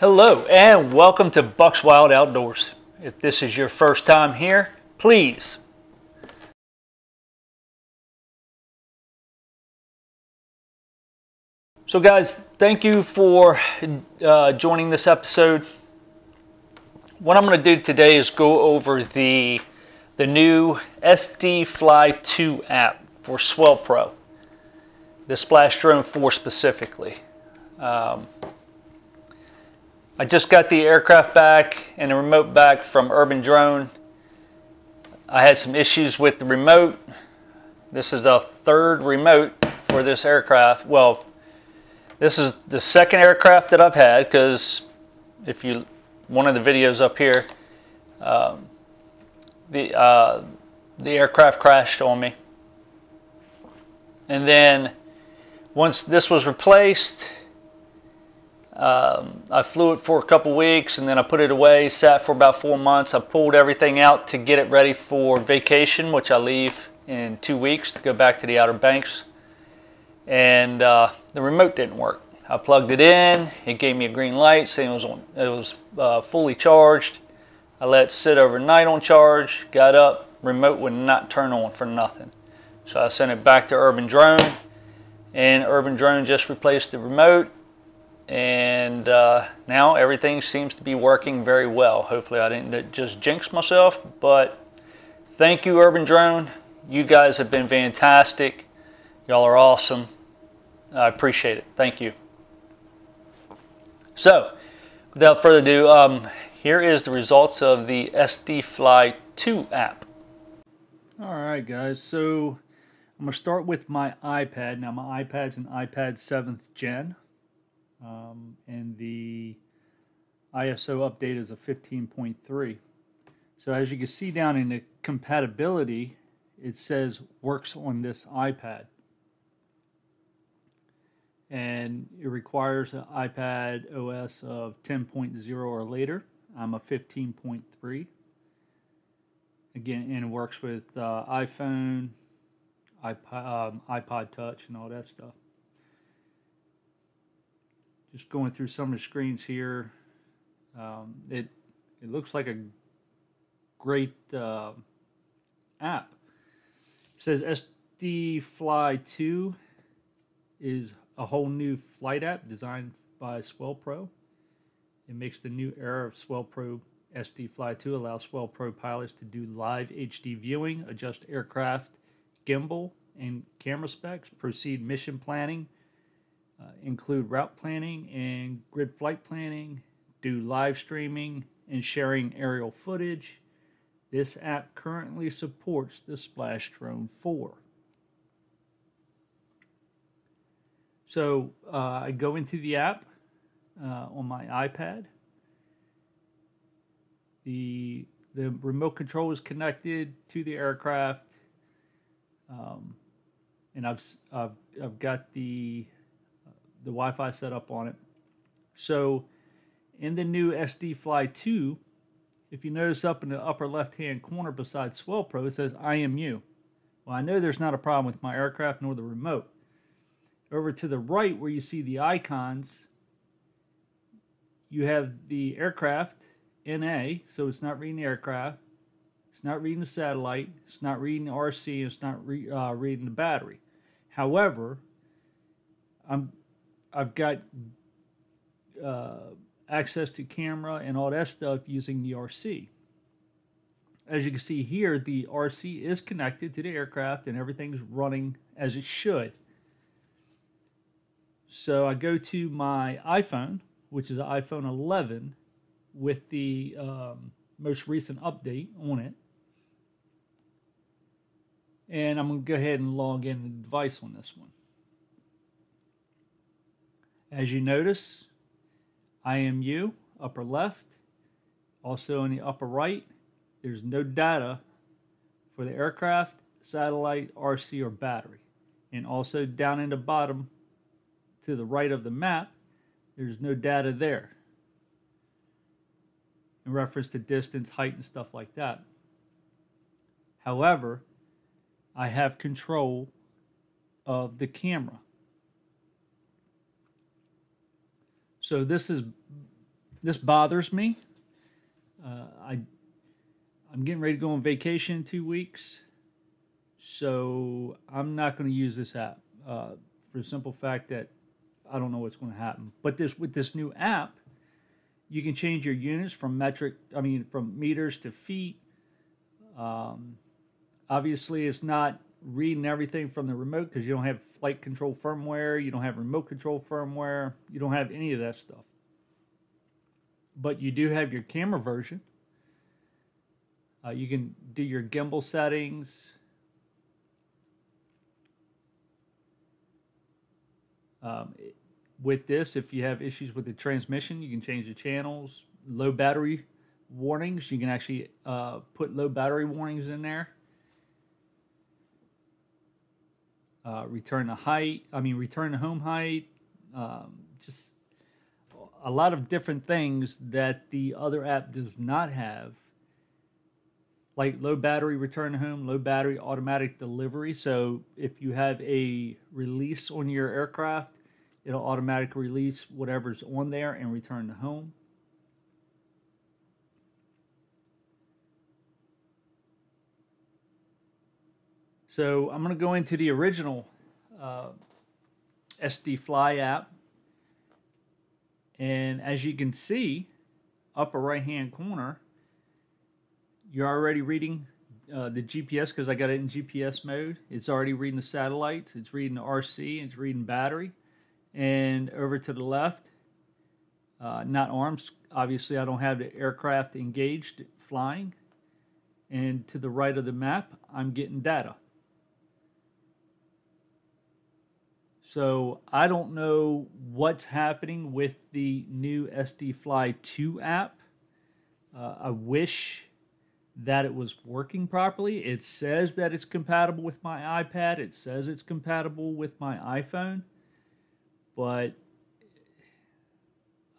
Hello and welcome to Bucks Wild Outdoors. If this is your first time here, please So, guys, thank you for uh, joining this episode. What I'm going to do today is go over the the new SD Fly 2 app for Swell Pro, the Splash Drone 4 specifically. Um, I just got the aircraft back and the remote back from Urban Drone. I had some issues with the remote. This is the third remote for this aircraft. Well, this is the second aircraft that I've had because if you, one of the videos up here, um, the, uh, the aircraft crashed on me. And then once this was replaced, um, I flew it for a couple weeks and then I put it away, sat for about four months. I pulled everything out to get it ready for vacation, which I leave in two weeks to go back to the Outer Banks and uh, the remote didn't work. I plugged it in, it gave me a green light saying it was, on, it was uh, fully charged. I let it sit overnight on charge, got up, remote would not turn on for nothing. So I sent it back to Urban Drone and Urban Drone just replaced the remote and uh, now everything seems to be working very well. Hopefully I didn't just jinx myself, but thank you Urban Drone. You guys have been fantastic. Y'all are awesome. I appreciate it. Thank you. So, without further ado, um, here is the results of the SD Fly 2 app. All right, guys. So, I'm to start with my iPad. Now, my iPad's an iPad 7th gen, um, and the ISO update is a 15.3. So, as you can see down in the compatibility, it says works on this iPad and it requires an iPad OS of 10.0 or later. I'm a 15.3. Again, and it works with uh, iPhone, iPod, um, iPod Touch, and all that stuff. Just going through some of the screens here. Um, it it looks like a great uh, app. It says SD Fly 2 is a whole new flight app designed by Swell Pro. It makes the new era of Swell Pro SD Fly 2 allow Swell Pro pilots to do live HD viewing, adjust aircraft gimbal and camera specs, proceed mission planning, uh, include route planning and grid flight planning, do live streaming and sharing aerial footage. This app currently supports the Splash Drone 4. So uh, I go into the app uh, on my iPad. The the remote control is connected to the aircraft, um, and I've, I've I've got the the Wi-Fi set up on it. So in the new SD Fly 2, if you notice up in the upper left-hand corner beside Swell Pro, it says IMU. Well, I know there's not a problem with my aircraft nor the remote. Over to the right where you see the icons, you have the aircraft NA, so it's not reading the aircraft, it's not reading the satellite, it's not reading the RC, it's not re, uh, reading the battery. However, I'm I've got uh, access to camera and all that stuff using the RC. As you can see here, the RC is connected to the aircraft and everything's running as it should. So I go to my iPhone, which is an iPhone 11 with the um, most recent update on it. And I'm going to go ahead and log in the device on this one. As you notice, IMU, upper left. Also in the upper right, there's no data for the aircraft, satellite, RC, or battery. And also down in the bottom, to the right of the map, there's no data there in reference to distance, height, and stuff like that. However, I have control of the camera. So this is this bothers me. Uh, I I'm getting ready to go on vacation in two weeks, so I'm not going to use this app uh, for the simple fact that I don't know what's going to happen. But this with this new app, you can change your units from metric, I mean, from meters to feet. Um, obviously, it's not reading everything from the remote because you don't have flight control firmware, you don't have remote control firmware, you don't have any of that stuff. But you do have your camera version. Uh, you can do your gimbal settings. Um, with this, if you have issues with the transmission, you can change the channels. Low battery warnings, you can actually uh, put low battery warnings in there. Uh, return to height, I mean, return to home height. Um, just a lot of different things that the other app does not have like low battery return home, low battery automatic delivery. So if you have a release on your aircraft, it'll automatically release whatever's on there and return to home. So I'm going to go into the original uh, SD Fly app. And as you can see, upper right hand corner, you're already reading uh, the GPS because I got it in GPS mode. It's already reading the satellites. It's reading the RC. It's reading battery. And over to the left, uh, not arms. Obviously, I don't have the aircraft engaged flying. And to the right of the map, I'm getting data. So I don't know what's happening with the new SD Fly 2 app. Uh, I wish that it was working properly. It says that it's compatible with my iPad. It says it's compatible with my iPhone. But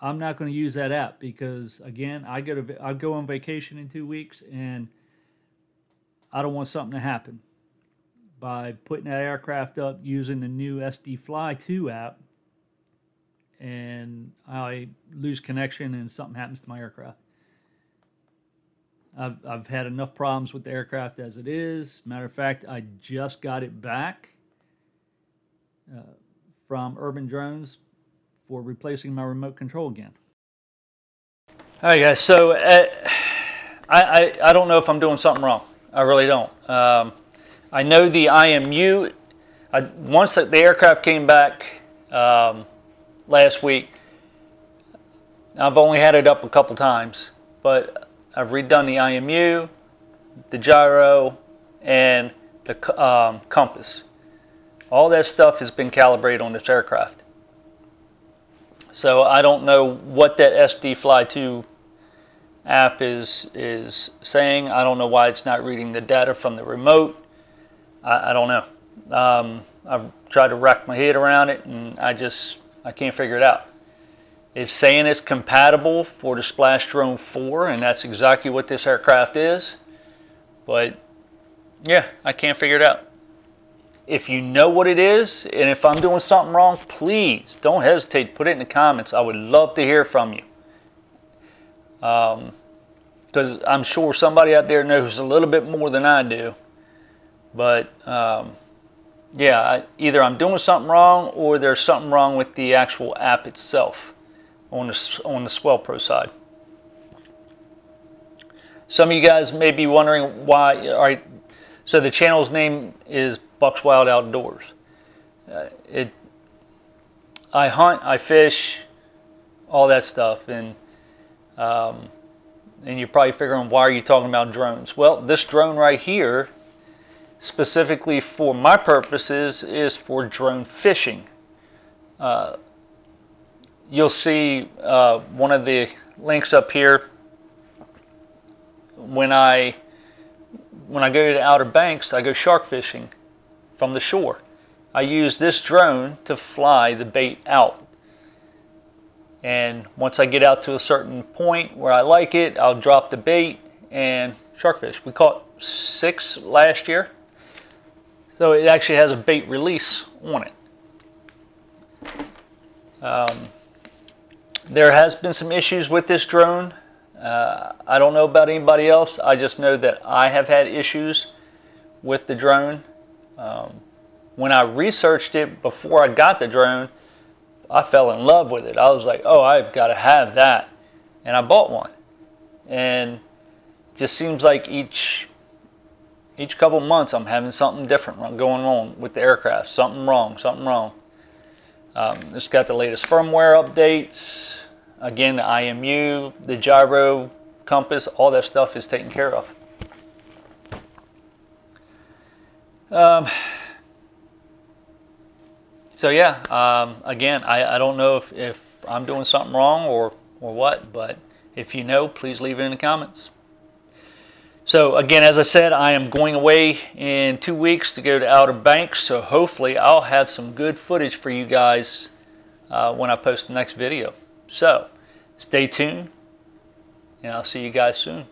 I'm not going to use that app because again, I go to I go on vacation in 2 weeks and I don't want something to happen by putting that aircraft up using the new SD Fly 2 app and I lose connection and something happens to my aircraft. I've, I've had enough problems with the aircraft as it is. Matter of fact, I just got it back uh, from Urban Drones for replacing my remote control again. All right, guys. So uh, I, I, I don't know if I'm doing something wrong. I really don't. Um, I know the IMU. I, once the, the aircraft came back um, last week, I've only had it up a couple times, but I've redone the IMU, the gyro, and the um, compass. All that stuff has been calibrated on this aircraft. So I don't know what that SD Fly 2 app is is saying. I don't know why it's not reading the data from the remote. I, I don't know. Um, I've tried to rack my head around it, and I just I can't figure it out. It's saying it's compatible for the Splash Drone 4, and that's exactly what this aircraft is. But yeah, I can't figure it out. If you know what it is, and if I'm doing something wrong, please don't hesitate. Put it in the comments. I would love to hear from you. Because um, I'm sure somebody out there knows a little bit more than I do. But um, yeah, I, either I'm doing something wrong or there's something wrong with the actual app itself on the, on the Swell Pro side. Some of you guys may be wondering why, all right, so the channel's name is Bucks Wild Outdoors. Uh, it, I hunt, I fish, all that stuff, and um, and you're probably figuring why are you talking about drones? Well, this drone right here, specifically for my purposes, is for drone fishing. Uh, you'll see uh, one of the links up here. When I when I go to Outer Banks I go shark fishing from the shore. I use this drone to fly the bait out. And once I get out to a certain point where I like it I'll drop the bait and shark fish. We caught six last year so it actually has a bait release on it um, there has been some issues with this drone. Uh, I don't know about anybody else. I just know that I have had issues with the drone. Um, when I researched it before I got the drone, I fell in love with it. I was like, oh, I've got to have that. And I bought one. And just seems like each each couple months I'm having something different going on with the aircraft. Something wrong, something wrong. Um, it's got the latest firmware updates. Again, the IMU, the gyro, compass, all that stuff is taken care of. Um, so yeah, um, again, I, I don't know if, if I'm doing something wrong or, or what, but if you know, please leave it in the comments. So again, as I said, I am going away in two weeks to go to Outer Banks, so hopefully I'll have some good footage for you guys uh, when I post the next video. So stay tuned, and I'll see you guys soon.